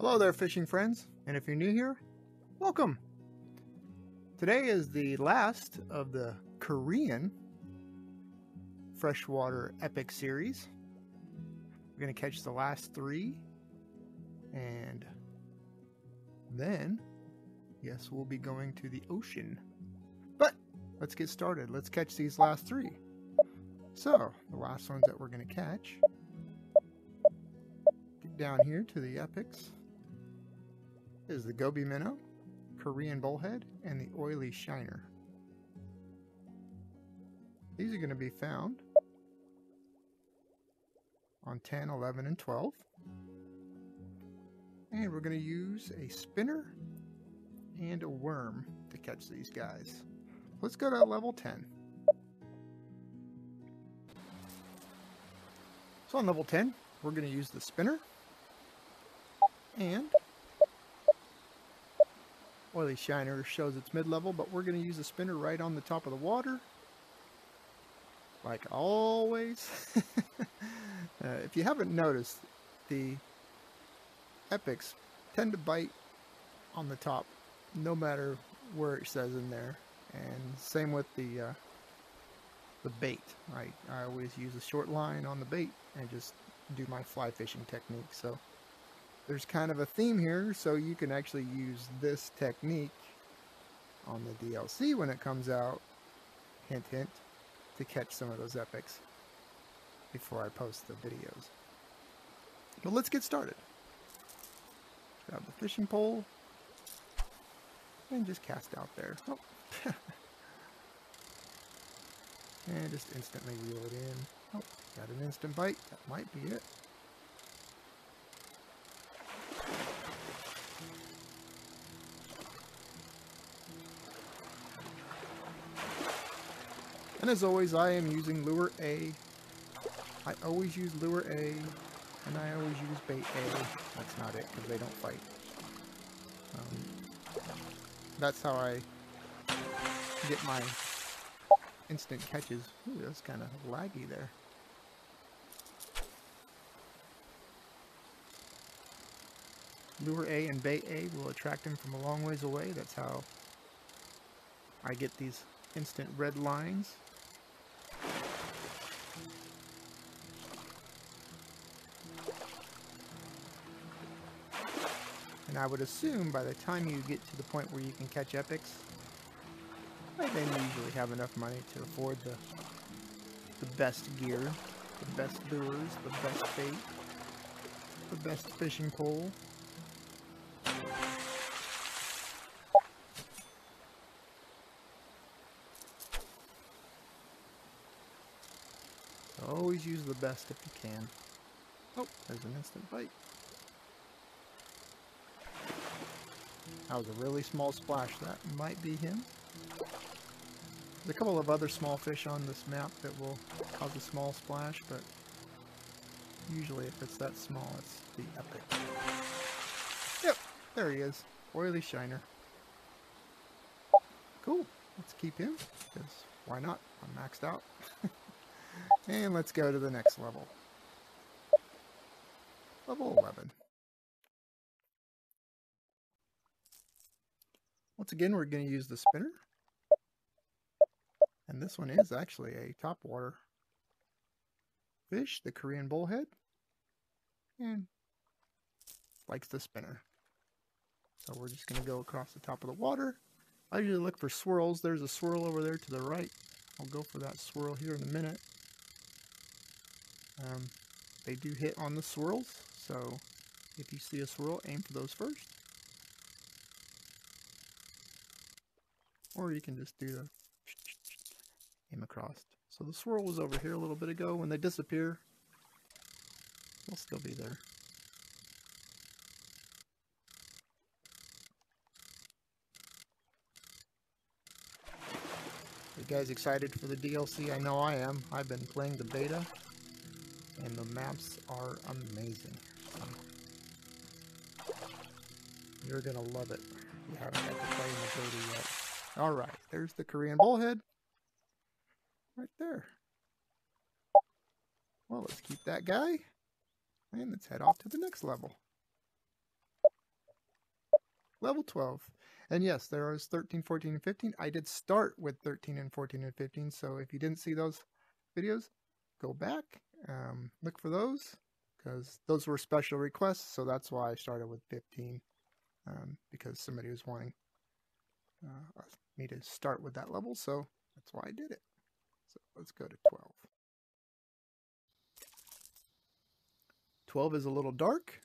Hello there, fishing friends, and if you're new here, welcome. Today is the last of the Korean freshwater epic series. We're going to catch the last three, and then, yes, we'll be going to the ocean. But let's get started. Let's catch these last three. So, the last ones that we're going to catch. Get down here to the epics is the goby minnow, Korean bullhead, and the oily shiner. These are going to be found on 10, 11, and 12. And we're going to use a spinner and a worm to catch these guys. Let's go to level 10. So on level 10, we're going to use the spinner and Oily Shiner shows its mid-level, but we're going to use a spinner right on the top of the water. Like always. uh, if you haven't noticed, the epics tend to bite on the top, no matter where it says in there. And same with the uh, the bait. I, I always use a short line on the bait and just do my fly fishing technique. So there's kind of a theme here, so you can actually use this technique on the DLC when it comes out, hint hint, to catch some of those epics before I post the videos. But let's get started. Grab the fishing pole and just cast out there. Oh. and just instantly reel it in. Oh, got an instant bite. That might be it. And as always, I am using lure A. I always use lure A, and I always use bait A. That's not it, because they don't fight. Um, that's how I get my instant catches. Ooh, that's kind of laggy there. Lure A and bait A will attract him from a long ways away. That's how I get these instant red lines. And I would assume by the time you get to the point where you can catch epics, I then usually have enough money to afford the the best gear, the best lures, the best bait, the best fishing pole. always use the best if you can. Oh, there's an instant bite. That was a really small splash. That might be him. There's a couple of other small fish on this map that will cause a small splash, but usually if it's that small, it's the epic. Yep, there he is. Oily Shiner. Cool. Let's keep him, because why not? I'm maxed out. and let's go to the next level. Level 11. Once again, we're going to use the spinner. And this one is actually a topwater fish, the Korean bullhead. And likes the spinner. So we're just going to go across the top of the water. I usually look for swirls. There's a swirl over there to the right. I'll go for that swirl here in a minute. Um, they do hit on the swirls, so if you see a swirl, aim for those first. Or you can just do the aim across. So the swirl was over here a little bit ago. When they disappear, they'll still be there. You guys excited for the DLC? I know I am. I've been playing the beta, and the maps are amazing. you're gonna love it. You haven't got to play in the beta yet. All right, there's the Korean bullhead. Right there. Well, let's keep that guy. And let's head off to the next level. level 12. And yes, there is 13, 14, and 15. I did start with 13 and 14 and 15. So if you didn't see those videos, go back, um, look for those because those were special requests. So that's why I started with 15 um, because somebody was wanting uh, me to start with that level. So that's why I did it. So let's go to 12. 12 is a little dark.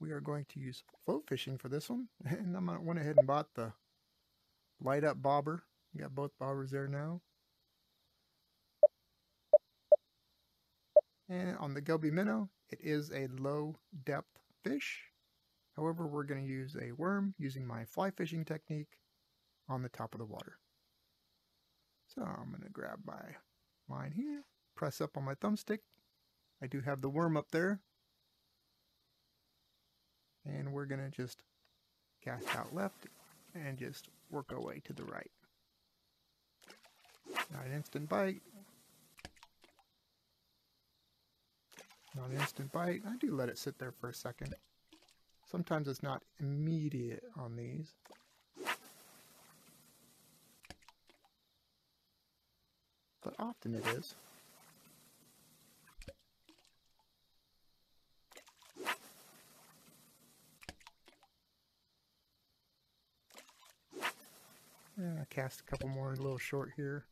We are going to use float fishing for this one. And I went ahead and bought the light up bobber. We got both bobbers there now. And on the Goby Minnow, it is a low depth fish. However, we're going to use a worm using my fly fishing technique on the top of the water. So I'm going to grab my line here, press up on my thumbstick. I do have the worm up there. And we're going to just cast out left and just work our way to the right. Not an instant bite. Not an instant bite. I do let it sit there for a second. Sometimes it's not immediate on these. But often it is. Yeah, cast a couple more a little short here.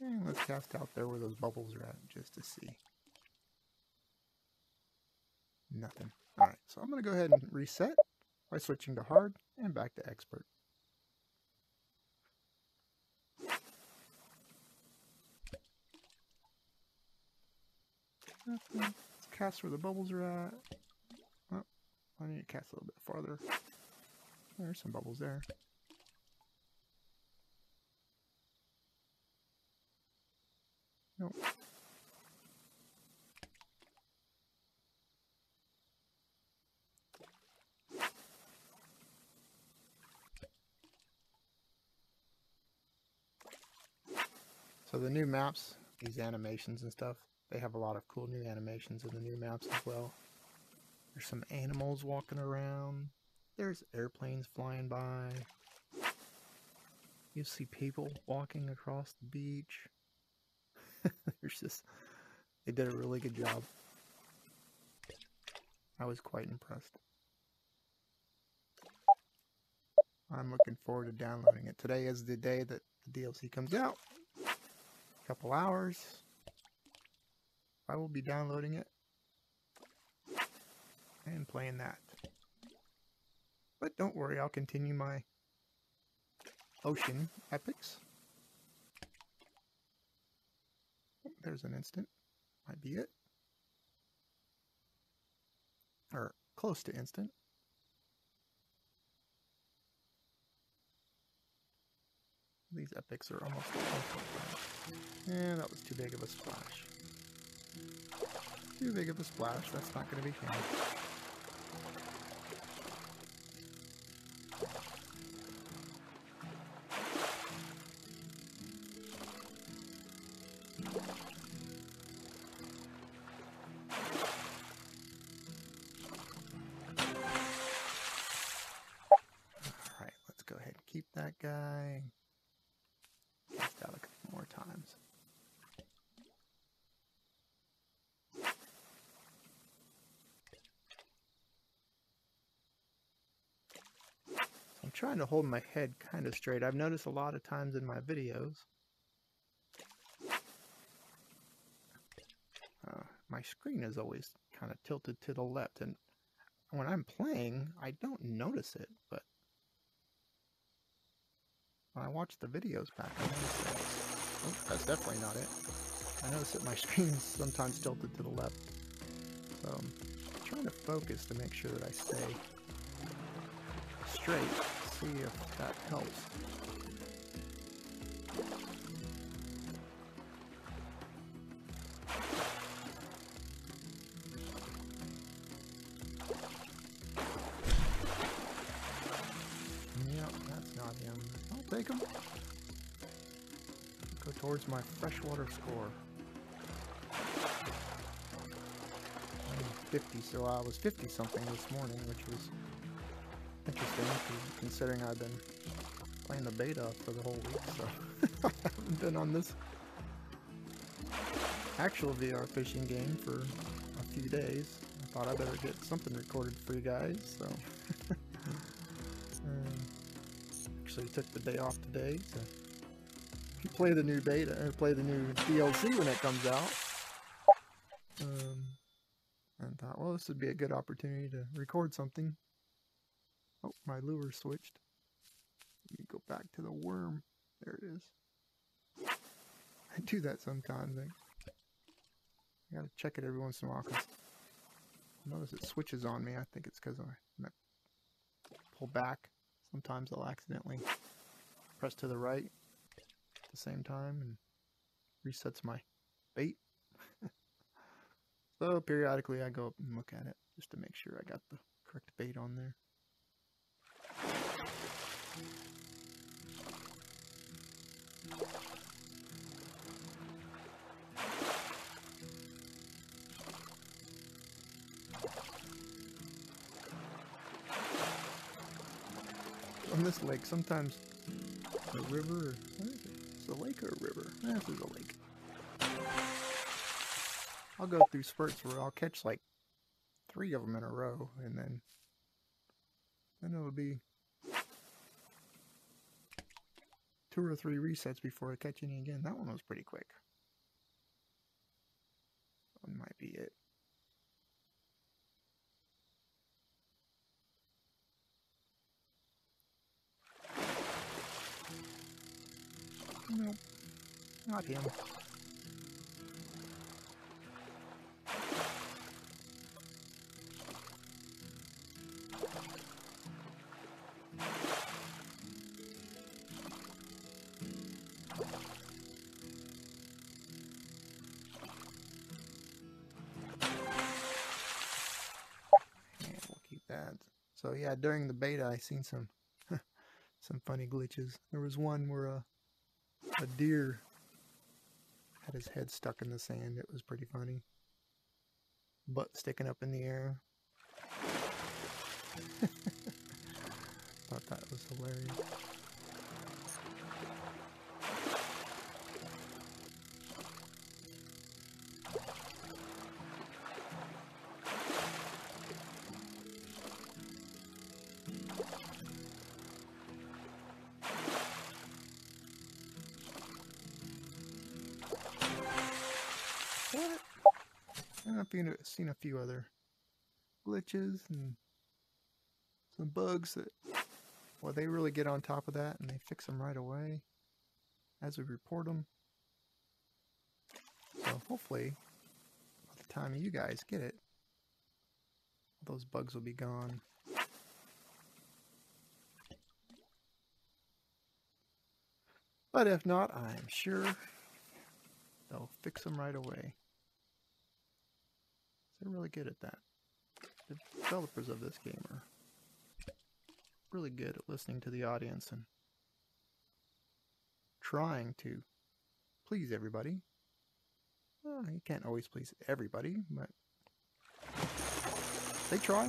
And let's cast out there where those bubbles are at just to see. Nothing. Alright, so I'm going to go ahead and reset by switching to hard and back to expert. Nothing. Let's cast where the bubbles are at. Oh, I need to cast a little bit farther. There's some bubbles there. So the new maps, these animations and stuff, they have a lot of cool new animations in the new maps as well. There's some animals walking around. There's airplanes flying by. You see people walking across the beach. There's just, they did a really good job. I was quite impressed. I'm looking forward to downloading it. Today is the day that the DLC comes out. A couple hours. I will be downloading it and playing that. But don't worry, I'll continue my ocean epics. There's an instant. Might be it. Or close to instant. These epics are almost Yeah, that was too big of a splash. Too big of a splash, that's not going to be counted. Trying to hold my head kind of straight. I've noticed a lot of times in my videos, uh, my screen is always kind of tilted to the left. And when I'm playing, I don't notice it, but when I watch the videos back, I notice that. Oh, that's definitely not it. I notice that my screen is sometimes tilted to the left. So I'm trying to focus to make sure that I stay straight see if that helps. Yep, that's not him. I'll take him. Go towards my freshwater score. 50, so I was 50 something this morning, which was interesting considering I've been playing the beta for the whole week, so I haven't been on this actual VR fishing game for a few days. I thought I better get something recorded for you guys, so um, actually took the day off today to play the new beta, or play the new DLC when it comes out. Um, and thought, well, this would be a good opportunity to record something. Oh, my lure switched. Let me go back to the worm. There it is. I do that sometimes. I, I gotta check it every once in a while because notice it switches on me. I think it's because I, pull back. Sometimes I'll accidentally press to the right at the same time and resets my bait. so periodically I go up and look at it just to make sure I got the correct bait on there. On this lake, sometimes a river, what is it? It's a lake or a river? Eh, this is a lake. I'll go through spurts where I'll catch like three of them in a row, and then then it'll be two or three resets before I catch any again. That one was pretty quick. That might be it. Nope, not him. So yeah, during the beta, I seen some some funny glitches. There was one where a a deer had his head stuck in the sand. It was pretty funny. Butt sticking up in the air. Thought that was hilarious. I've seen a few other glitches and some bugs that, well, they really get on top of that and they fix them right away as we report them. So hopefully, by the time you guys get it, those bugs will be gone. But if not, I'm sure they'll fix them right away. They're really good at that. The developers of this game are really good at listening to the audience and trying to please everybody. Well, you can't always please everybody, but they try.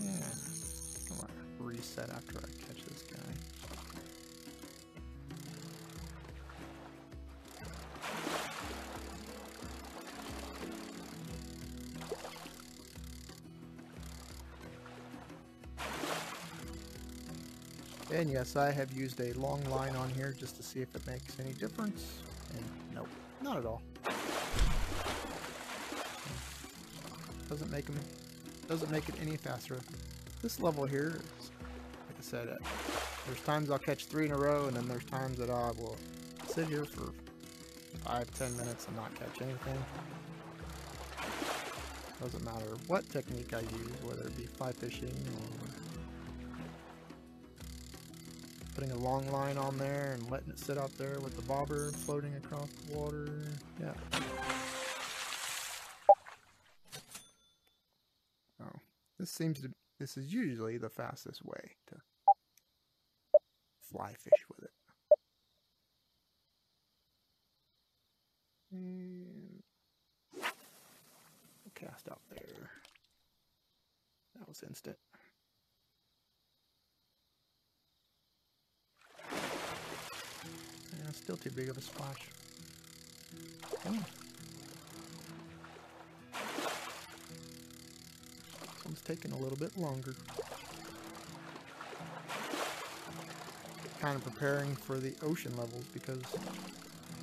Yeah. Come on, reset after I catch And yes, I have used a long line on here just to see if it makes any difference. And nope, not at all. Doesn't make them, doesn't make it any faster. This level here, is, like I said, uh, there's times I'll catch three in a row, and then there's times that I will sit here for five, ten minutes and not catch anything. Doesn't matter what technique I use, whether it be fly fishing or putting a long line on there and letting it sit out there with the bobber floating across the water. Yeah. Oh, this seems to, this is usually the fastest way to fly fish with it. And cast out there. That was instant. Still too big of a splash. Oh. This one's taking a little bit longer. Kind of preparing for the ocean levels because,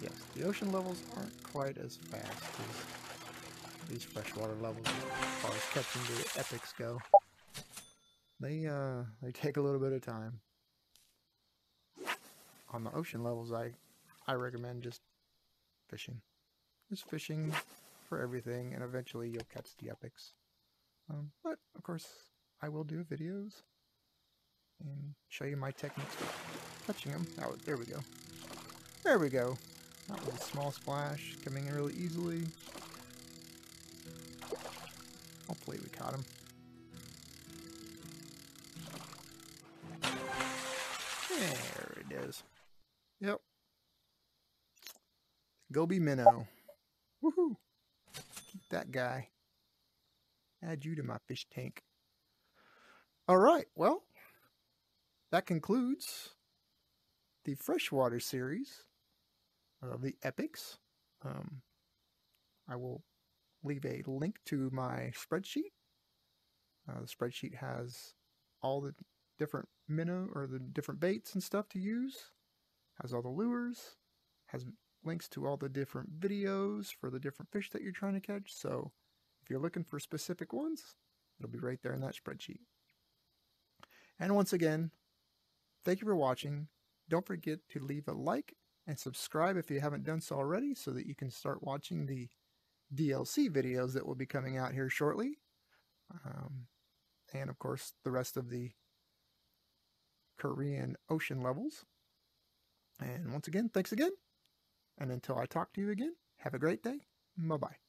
yes, the ocean levels aren't quite as fast as these freshwater levels as far as catching the epics go. They, uh, they take a little bit of time. On the ocean levels, I, I recommend just fishing. Just fishing for everything, and eventually you'll catch the epics. Um, but, of course, I will do videos and show you my techniques for catching them. Oh, there we go. There we go. That was a small splash, coming in really easily. Hopefully we caught him. There it is. Yep. Goby minnow. Woohoo! Keep that guy. Add you to my fish tank. Alright, well, that concludes the freshwater series of the epics. Um, I will leave a link to my spreadsheet. Uh, the spreadsheet has all the different minnow or the different baits and stuff to use, has all the lures, has links to all the different videos for the different fish that you're trying to catch. So if you're looking for specific ones, it'll be right there in that spreadsheet. And once again, thank you for watching. Don't forget to leave a like and subscribe if you haven't done so already so that you can start watching the DLC videos that will be coming out here shortly. Um, and of course, the rest of the Korean ocean levels. And once again, thanks again. And until I talk to you again, have a great day. Bye bye.